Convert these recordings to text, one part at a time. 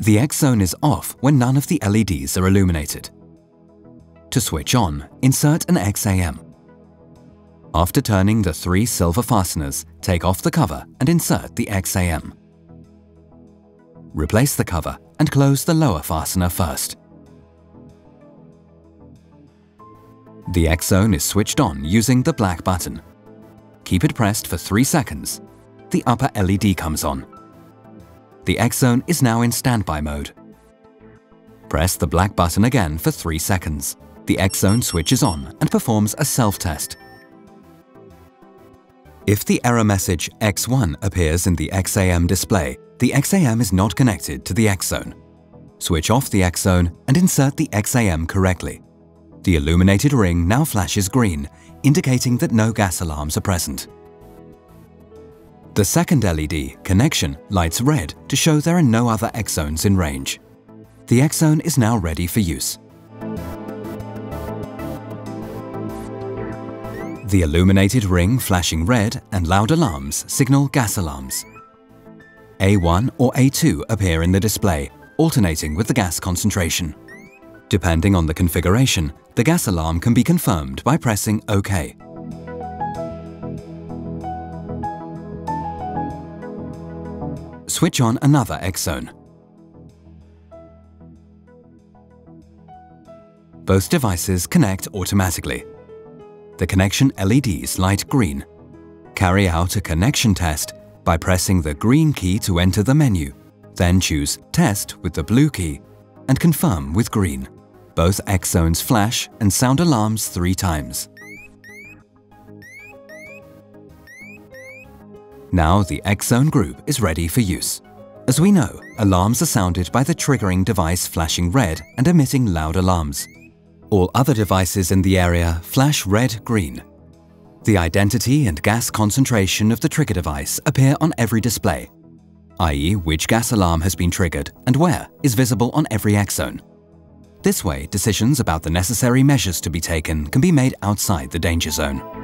The X zone is off when none of the LEDs are illuminated. To switch on, insert an X-am. After turning the three silver fasteners, take off the cover and insert the X-am. Replace the cover and close the lower fastener first. The X zone is switched on using the black button. Keep it pressed for 3 seconds. The upper LED comes on. The X zone is now in standby mode. Press the black button again for 3 seconds. The X zone switches on and performs a self-test. If the error message X1 appears in the X-am display, the X-am is not connected to the X zone. Switch off the X zone and insert the X-am correctly. The illuminated ring now flashes green, indicating that no gas alarms are present. The second LED, connection, lights red to show there are no other X zones in range. The X zone is now ready for use. The illuminated ring flashing red and loud alarms signal gas alarms. A1 or A2 appear in the display, alternating with the gas concentration. Depending on the configuration, the gas alarm can be confirmed by pressing OK. Switch on another X zone. Both devices connect automatically. The connection LEDs light green. Carry out a connection test by pressing the green key to enter the menu, then choose Test with the blue key and Confirm with green. Both X zones flash and sound alarms three times. Now the X zone group is ready for use. As we know, alarms are sounded by the triggering device flashing red and emitting loud alarms. All other devices in the area flash red-green. The identity and gas concentration of the trigger device appear on every display, i.e. which gas alarm has been triggered and where is visible on every X zone. This way, decisions about the necessary measures to be taken can be made outside the danger zone.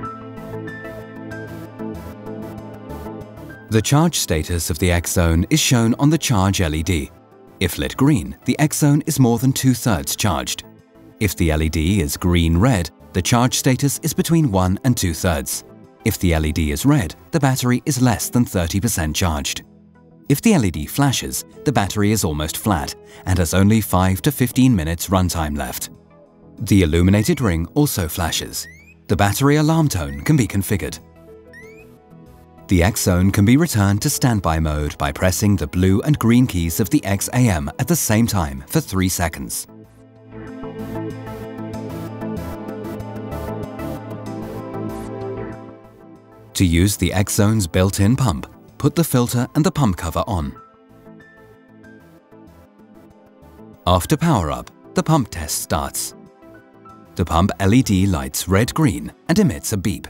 The charge status of the X zone is shown on the charge LED. If lit green, the X zone is more than two-thirds charged. If the LED is green-red, the charge status is between 1 and 2 thirds. If the LED is red, the battery is less than 30% charged. If the LED flashes, the battery is almost flat and has only 5 to 15 minutes runtime left. The illuminated ring also flashes. The battery alarm tone can be configured. The X zone can be returned to standby mode by pressing the blue and green keys of the X-am at the same time for 3 seconds. To use the X zone's built-in pump, put the filter and the pump cover on. After power-up, the pump test starts. The pump LED lights red-green and emits a beep.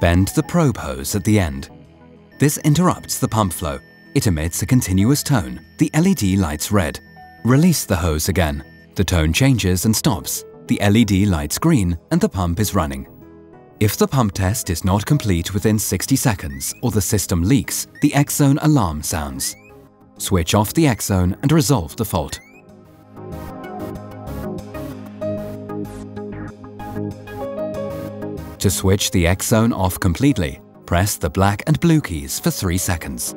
Bend the probe hose at the end. This interrupts the pump flow. It emits a continuous tone. The LED lights red. Release the hose again. The tone changes and stops. The LED lights green and the pump is running. If the pump test is not complete within 60 seconds or the system leaks, the X-Zone alarm sounds. Switch off the X-Zone and resolve the fault. To switch the X-Zone off completely, press the black and blue keys for 3 seconds.